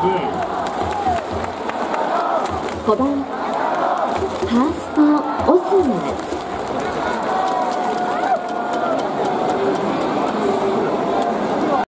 5番ファーストオスナ